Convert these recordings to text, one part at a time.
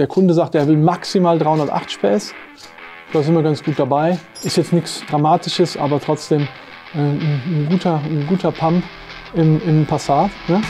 Der Kunde sagt, er will maximal 380 PS. Da sind wir ganz gut dabei. Ist jetzt nichts Dramatisches, aber trotzdem äh, ein, ein, guter, ein guter Pump im, im Passat. Ne?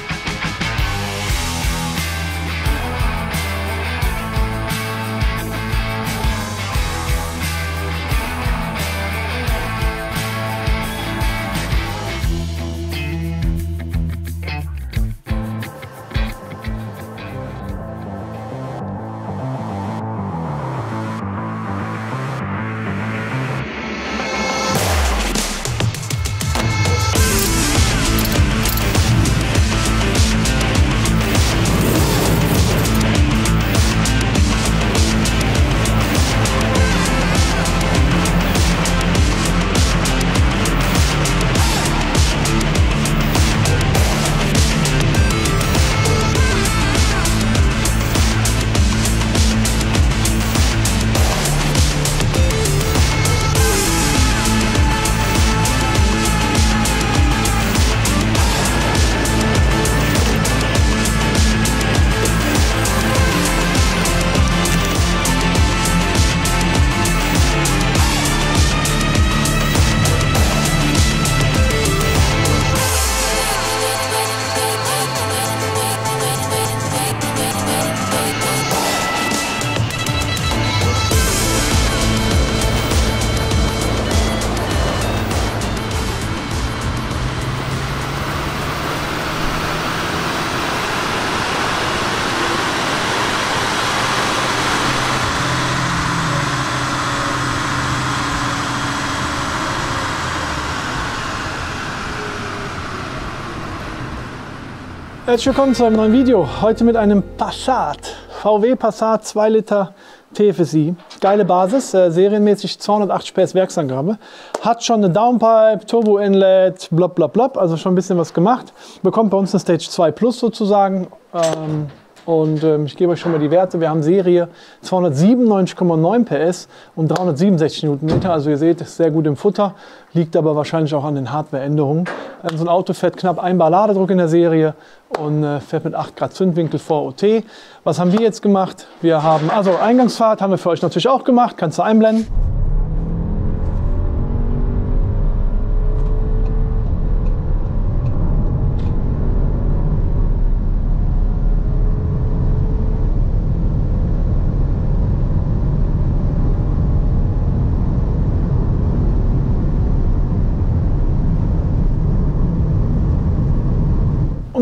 Herzlich willkommen zu einem neuen Video. Heute mit einem Passat. VW Passat 2 Liter TFSI. Geile Basis, äh, serienmäßig 280 PS Werksangabe. Hat schon eine Downpipe, Turbo Inlet, blub blub blub, also schon ein bisschen was gemacht. Bekommt bei uns eine Stage 2 Plus sozusagen. Ähm, und ähm, ich gebe euch schon mal die Werte. Wir haben Serie 297,9 PS und 367 Newtonmeter. Also ihr seht, ist sehr gut im Futter. Liegt aber wahrscheinlich auch an den Hardwareänderungen. Ähm, so ein Auto fährt knapp ein Bar Ladedruck in der Serie und äh, fährt mit 8 Grad Zündwinkel vor OT. Was haben wir jetzt gemacht? Wir haben, also Eingangsfahrt haben wir für euch natürlich auch gemacht. Kannst du einblenden.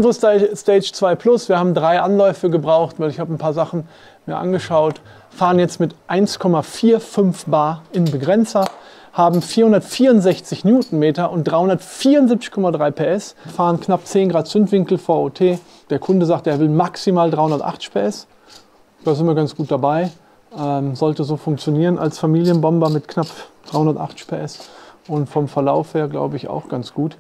Unsere Stage 2 Plus, wir haben drei Anläufe gebraucht, weil ich habe ein paar Sachen mir angeschaut, fahren jetzt mit 1,45 Bar in Begrenzer, haben 464 Newtonmeter und 374,3 PS, fahren knapp 10 Grad Zündwinkel vor OT. Der Kunde sagt, er will maximal 380 PS. Da sind wir ganz gut dabei. Ähm, sollte so funktionieren als Familienbomber mit knapp 380 PS und vom Verlauf her glaube ich auch ganz gut.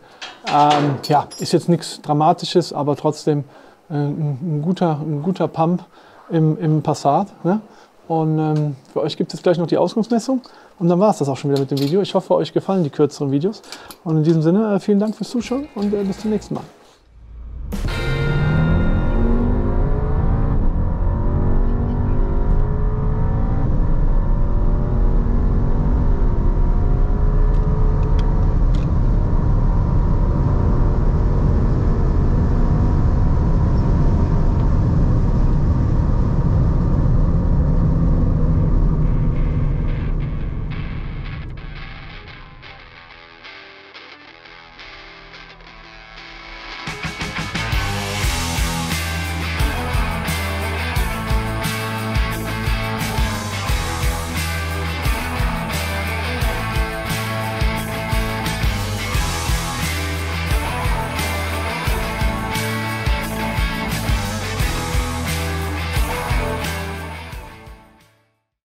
Ähm, ja, ist jetzt nichts Dramatisches, aber trotzdem äh, ein, ein, guter, ein guter Pump im, im Passat. Ne? Und ähm, für euch gibt es gleich noch die Ausgangsmessung. Und dann war es das auch schon wieder mit dem Video. Ich hoffe, euch gefallen die kürzeren Videos. Und in diesem Sinne, äh, vielen Dank fürs Zuschauen und äh, bis zum nächsten Mal.